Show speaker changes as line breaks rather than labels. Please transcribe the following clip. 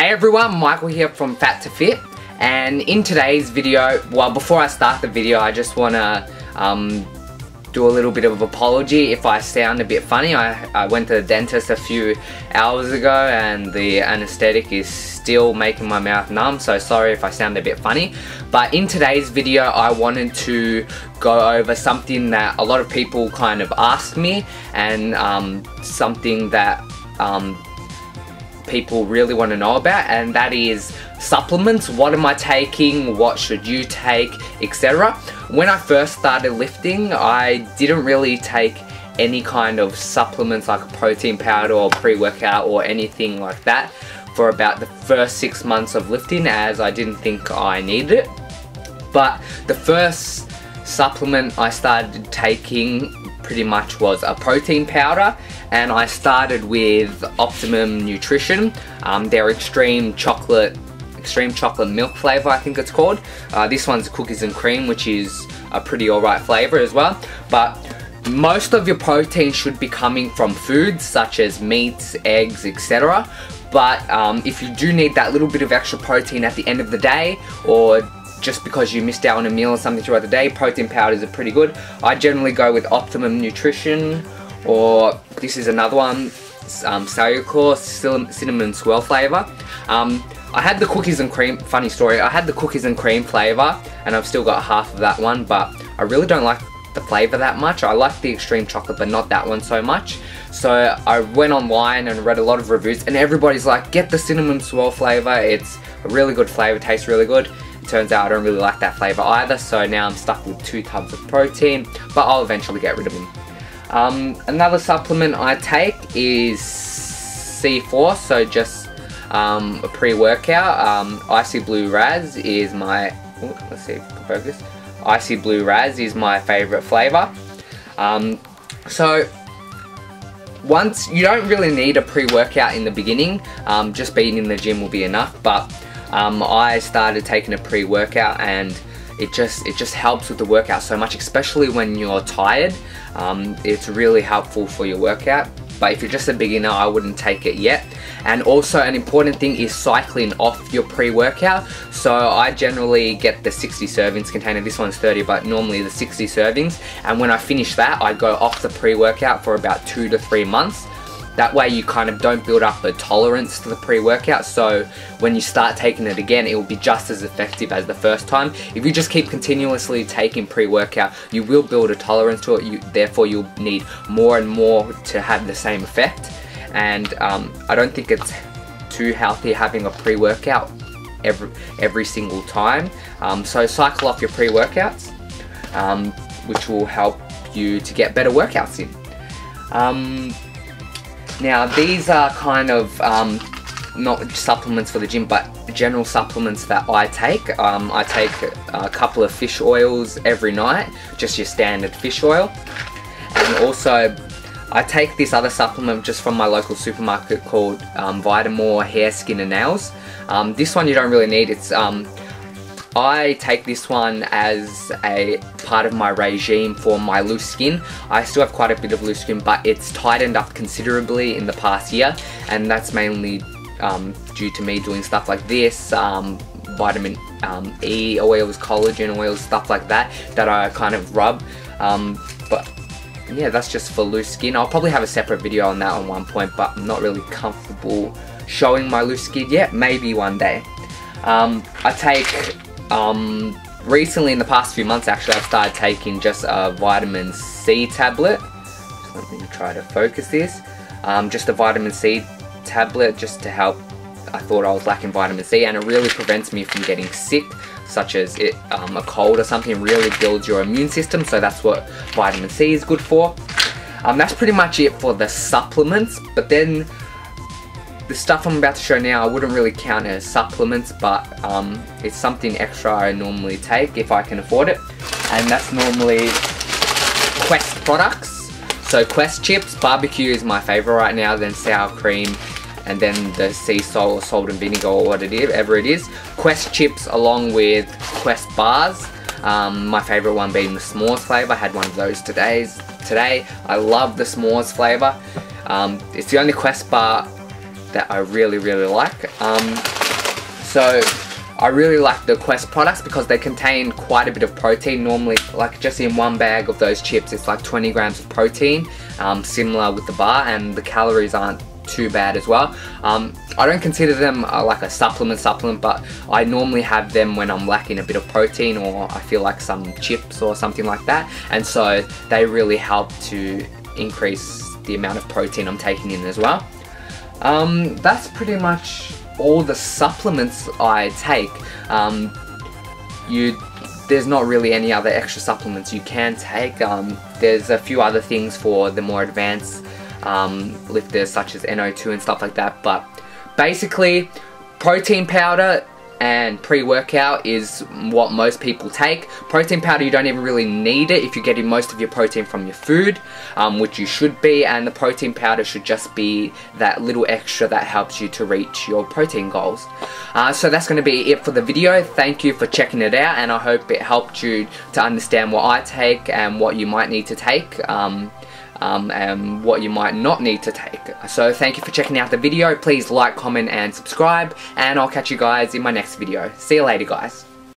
Hey everyone, Michael here from Fat to Fit and in today's video, well before I start the video I just want to um, do a little bit of apology if I sound a bit funny. I, I went to the dentist a few hours ago and the anesthetic is still making my mouth numb so sorry if I sound a bit funny. But in today's video I wanted to go over something that a lot of people kind of asked me and um, something that um, people really want to know about and that is supplements what am I taking what should you take etc when I first started lifting I didn't really take any kind of supplements like a protein powder or pre-workout or anything like that for about the first six months of lifting as I didn't think I needed it. But the first supplement I started taking pretty much was a protein powder and I started with Optimum Nutrition, um, their extreme chocolate extreme chocolate milk flavor I think it's called. Uh, this one's cookies and cream which is a pretty alright flavor as well but most of your protein should be coming from foods such as meats, eggs, etc. But um, if you do need that little bit of extra protein at the end of the day or just because you missed out on a meal or something throughout the day, protein powders are pretty good. I generally go with Optimum Nutrition or this is another one, um, Cellucor Cinnamon Swirl flavor. Um, I had the cookies and cream, funny story, I had the cookies and cream flavor and I've still got half of that one but I really don't like the flavor that much. I like the extreme chocolate but not that one so much. So I went online and read a lot of reviews and everybody's like get the cinnamon swirl flavor. It's a really good flavor, tastes really good turns out I don't really like that flavor either, so now I'm stuck with two tubs of protein, but I'll eventually get rid of them. Um, another supplement I take is C4, so just um, a pre-workout. Um, Icy Blue Razz is my, ooh, let's see focus. Icy Blue Razz is my favorite flavor. Um, so once you don't really need a pre-workout in the beginning um, just being in the gym will be enough but um, I started taking a pre-workout and it just it just helps with the workout so much especially when you're tired. Um, it's really helpful for your workout but if you're just a beginner I wouldn't take it yet. And also an important thing is cycling off your pre-workout. So I generally get the 60 servings container. This one's 30 but normally the 60 servings. And when I finish that I go off the pre-workout for about two to three months that way you kind of don't build up a tolerance to the pre-workout so when you start taking it again it will be just as effective as the first time. If you just keep continuously taking pre-workout you will build a tolerance to it you, therefore you'll need more and more to have the same effect and um, I don't think it's too healthy having a pre-workout every, every single time. Um, so cycle off your pre-workouts um, which will help you to get better workouts in. Um, now these are kind of um, not supplements for the gym but general supplements that I take. Um, I take a couple of fish oils every night, just your standard fish oil. And also I take this other supplement just from my local supermarket called um, Vitamore Hair, Skin and Nails. Um, this one you don't really need, it's um, I take this one as a part of my regime for my loose skin. I still have quite a bit of loose skin but it's tightened up considerably in the past year and that's mainly um, due to me doing stuff like this, um, vitamin um, E oils, collagen oils, stuff like that that I kind of rub. Um, but yeah, that's just for loose skin. I'll probably have a separate video on that on one point but I'm not really comfortable showing my loose skin yet. Maybe one day. Um, I take um, recently, in the past few months, actually, I've started taking just a vitamin C tablet. Just let me try to focus this. Um, just a vitamin C tablet just to help. I thought I was lacking vitamin C, and it really prevents me from getting sick, such as it, um, a cold or something. Really builds your immune system, so that's what vitamin C is good for. Um, that's pretty much it for the supplements, but then the stuff I'm about to show now I wouldn't really count as supplements but um, it's something extra I normally take if I can afford it. And that's normally Quest products. So Quest chips, barbecue is my favorite right now then sour cream and then the sea salt or salt and vinegar or whatever it is. Quest chips along with Quest bars um, my favorite one being the s'mores flavor. I had one of those today today. I love the s'mores flavor. Um, it's the only Quest bar that I really really like. Um, so I really like the Quest products because they contain quite a bit of protein. Normally, like just in one bag of those chips, it's like 20 grams of protein, um, similar with the bar, and the calories aren't too bad as well. Um, I don't consider them uh, like a supplement supplement, but I normally have them when I'm lacking a bit of protein or I feel like some chips or something like that. And so they really help to increase the amount of protein I'm taking in as well. Um, that's pretty much all the supplements I take. Um, you there's not really any other extra supplements you can take. Um, there's a few other things for the more advanced um, lifters such as NO2 and stuff like that. But basically, protein powder and pre-workout is what most people take. Protein powder, you don't even really need it if you're getting most of your protein from your food, um, which you should be, and the protein powder should just be that little extra that helps you to reach your protein goals. Uh, so that's going to be it for the video. Thank you for checking it out, and I hope it helped you to understand what I take and what you might need to take. Um, um, and what you might not need to take. So thank you for checking out the video. Please like, comment, and subscribe. And I'll catch you guys in my next video. See you later, guys.